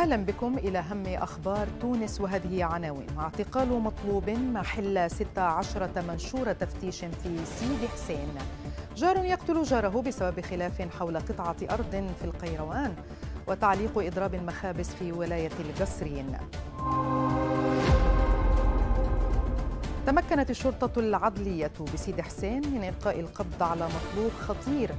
أهلا بكم إلى هم أخبار تونس وهذه عناوين. اعتقال مطلوب محل 16 منشور تفتيش في سيدي حسين. جار يقتل جاره بسبب خلاف حول قطعة أرض في القيروان وتعليق إضراب المخابز في ولاية القصرين. تمكنت الشرطة العدلية بسيد حسين من إلقاء القبض على مطلوب خطير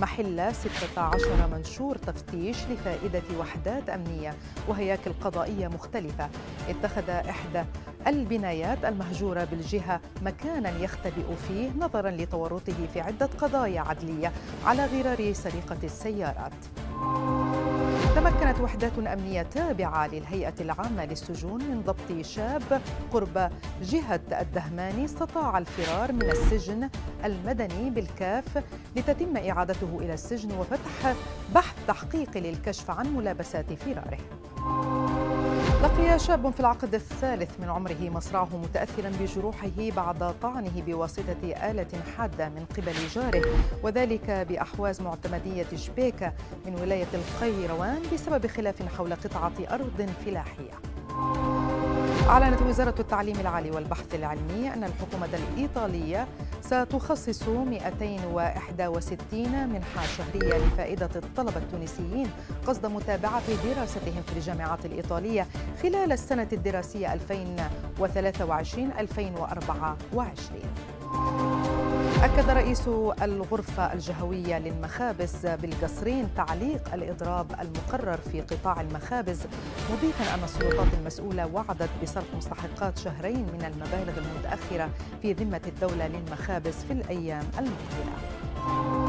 محل 16 منشور تفتيش لفائدة وحدات أمنية وهياكل قضائية مختلفة. اتخذ إحدى البنايات المهجورة بالجهة مكانا يختبئ فيه نظرا لتورطه في عدة قضايا عدلية على غرار سرقة السيارات. تمكنت وحدات أمنية تابعة للهيئة العامة للسجون من ضبط شاب قرب جهة الدهماني استطاع الفرار من السجن المدني بالكاف لتتم إعادته إلى السجن وفتح بحث تحقيقي للكشف عن ملابسات فراره. شاب في العقد الثالث من عمره مصرعه متأثرا بجروحه بعد طعنه بواسطة آلة حادة من قبل جاره وذلك بأحواز معتمدية شبيكة من ولاية القيروان بسبب خلاف حول قطعة أرض فلاحية. أعلنت وزارة التعليم العالي والبحث العلمي أن الحكومة الإيطالية ستخصص 261 منحة شهرية لفائدة الطلبة التونسيين قصد متابعة دراستهم في الجامعات الإيطالية خلال السنة الدراسية 2023-2024 أكد رئيس الغرفة الجهوية للمخابز بالقصرين تعليق الإضراب المقرر في قطاع المخابز مضيفا أن السلطات المسؤولة وعدت بصرف مستحقات شهرين من المبالغ المتأخرة في ذمة الدولة للمخابز في الأيام المقبلة.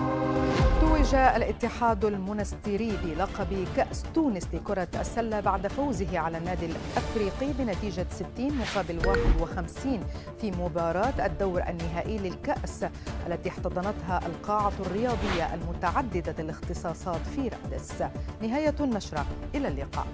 توج الاتحاد المنستيري بلقب كأس تونس لكرة السلة بعد فوزه على النادي الأفريقي بنتيجة 60 مقابل 51 في مباراة الدور النهائي للكأس التي احتضنتها القاعة الرياضية المتعددة الاختصاصات في رادس. نهاية النشرة إلى اللقاء.